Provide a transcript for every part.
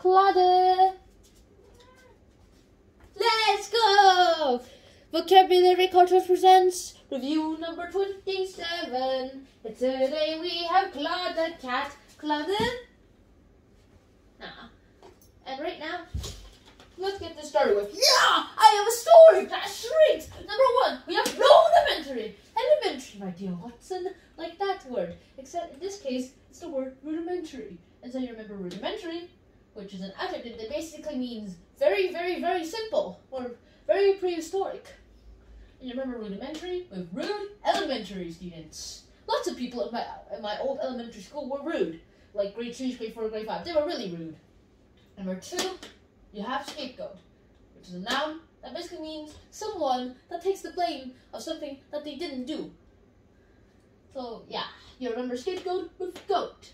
Claude. Let's go! Vocabulary Cartoons presents review number 27. And today we have the cat. Claude? Nah. And right now, let's get this started with. Yeah! I have a story that shrinks! Number one, we have no rudimentary. Elementary, my dear Watson. Like that word. Except in this case, it's the word rudimentary. And so you remember rudimentary, which is an adjective that basically means very, very, very simple or very prehistoric. And you remember rudimentary with rude elementary students. Lots of people at my at my old elementary school were rude, like grade three, grade four, grade five. They were really rude. Number two, you have scapegoat, which is a noun that basically means someone that takes the blame of something that they didn't do. So yeah, you remember scapegoat with goat.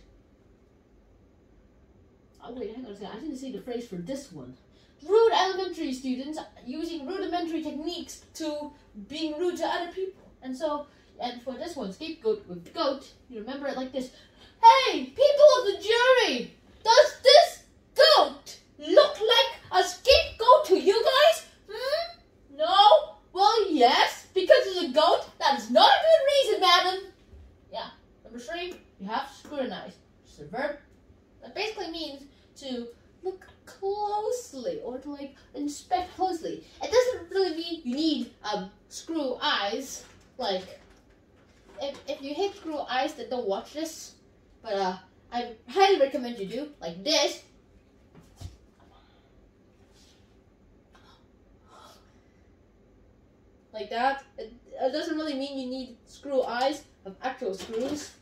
Oh wait, hang on a second. I didn't say the phrase for this one. Rude elementary students using rudimentary techniques to being rude to other people. And so, and for this one, scapegoat with goat, you remember it like this. Hey, people of the jury, does this goat look like a scapegoat to you guys? Hmm? No? Well, yes, because it's a goat. That is not a good reason, madam. Yeah. Number three, you have to scrutinize. It's a verb that basically means to look closely or to like inspect closely. It doesn't really mean you need um screw eyes. Like if if you hate screw eyes, then don't watch this. But uh, I highly recommend you do like this. Like that. It, it doesn't really mean you need screw eyes of actual screws,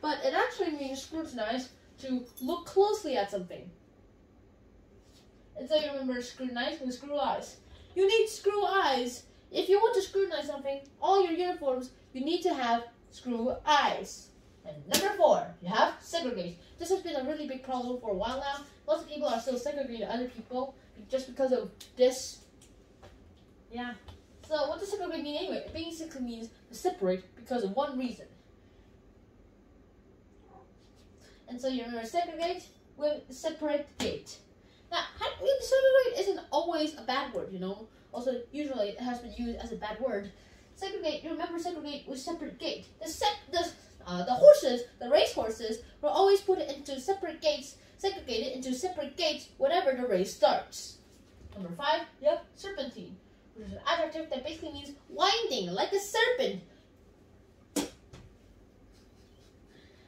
but it actually means scrutinize to look closely at something. And so you remember scrutinize and screw eyes. You need screw eyes. If you want to scrutinize something, all your uniforms, you need to have screw eyes. And number four, you have segregate. This has been a really big problem for a while now. Lots of people are still segregating other people just because of this. Yeah. So what does segregate mean anyway? It basically means to separate because of one reason. And so you remember segregate with separate gate. Now, segregate isn't always a bad word, you know. Also, usually it has been used as a bad word. Segregate, you remember segregate with separate gate. The the, uh, the horses, the race horses, were always put into separate gates, segregated into separate gates whenever the race starts. Number five, yep, serpentine, which is an adjective that basically means winding, like a serpent.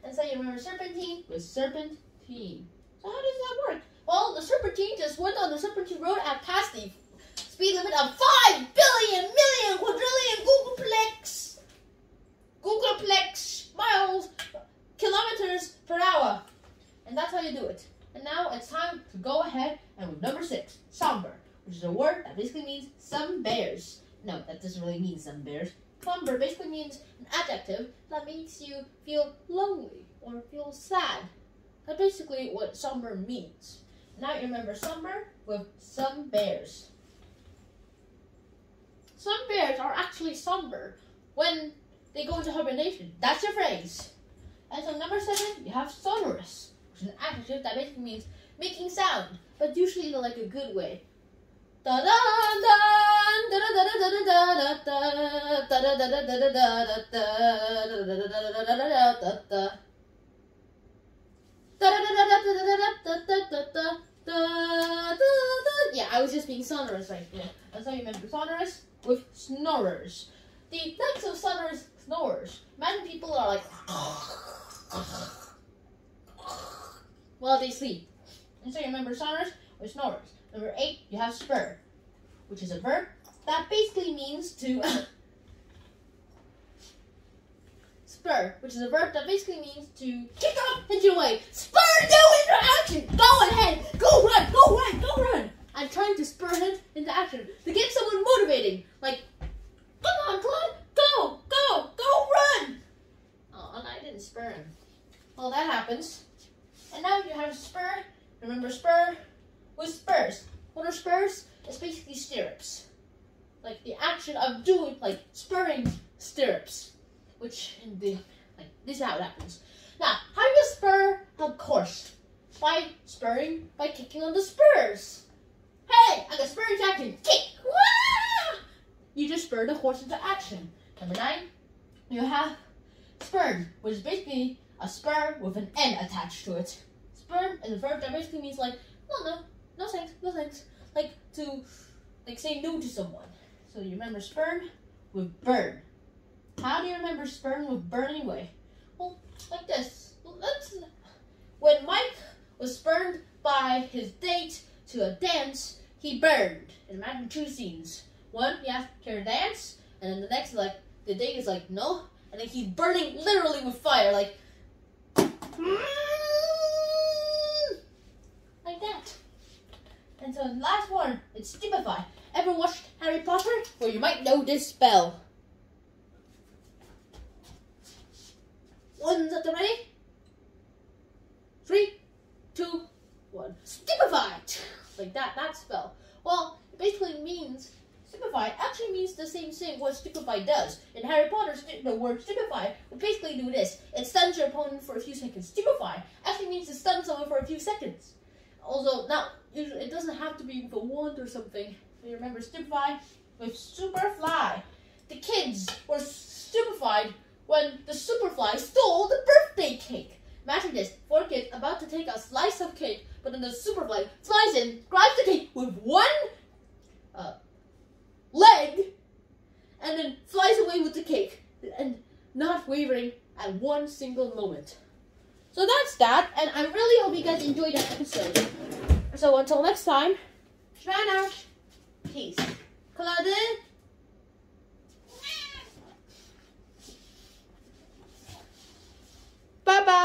And so you remember serpentine with serpentine. So how does that work? Well, the serpentine just went on the serpentine road at past the speed limit of 5 billion million quadrillion googolplex googolplex miles kilometers per hour. And that's how you do it. And now it's time to go ahead and with number six, somber, which is a word that basically means some bears. No, that doesn't really mean some bears. Somber basically means an adjective that makes you feel lonely or feel sad. That's basically what somber means. Now you remember somber with some bears. Some bears are actually somber when they go into hibernation. That's your phrase. And so number seven, you have sonorous, which is an adjective that basically means making sound, but usually in like a good way. Da da da da da da da da da da da yeah, I was just being sonorous right there. That's how you remember sonorous with snorers. The effects of sonorous snorers. Imagine people are like while they sleep. And so you remember sonorous with snorers. Number eight, you have spur, which is a verb that basically means to spur, which is a verb that basically means to kick off, hit you away. Spur no into action. Go ahead. Go run. Go run. Go run. I'm trying to spur him into action to get someone motivating. Like, come on, Claude. Go. Go. Go run. Oh, and I didn't spur him. Well, that happens. And now you have spur. Remember spur with spurs. What are spurs? It's basically stirrups. Like the action of doing, like spurring stirrups which in the like this is how it happens. Now, how do you spur a horse? By spurring, by kicking on the spurs. Hey, I got spurring action. Kick! You just spur the horse into action. Number nine, you have spurn, which is basically a spur with an N attached to it. Spurn is a verb that basically means like, no, no, no thanks, no thanks. Like to, like say no to someone. So you remember spurn with burn. How do you remember spurn with burn anyway? Well, like this. Let's, when Mike was spurned by his date to a dance, he burned. And imagine two scenes. One, he asked to dance, and then the next, like, the date is like, no. And then he's burning literally with fire, like, like that. And so, last one, it's stupefy. Ever watched Harry Potter? Well, you might know this spell. One, two, ready? Three, two, one. Stupefied! Like that, that spell. Well, it basically means stupefied. actually means the same thing what stupefied does. In Harry Potter, the word stupefied would basically do this. It stuns your opponent for a few seconds. Stupefy actually means to stun someone for a few seconds. Although, now, it doesn't have to be the wand or something. You remember stupefy with superfly. The kids were stupefied when the superfly stole the birthday cake. Imagine this, four kids about to take a slice of cake, but then the superfly flies in, grabs the cake with one uh, leg, and then flies away with the cake, and not wavering at one single moment. So that's that, and I really hope you guys enjoyed that episode. So until next time, Schwanash, peace. Claudette. 拜拜。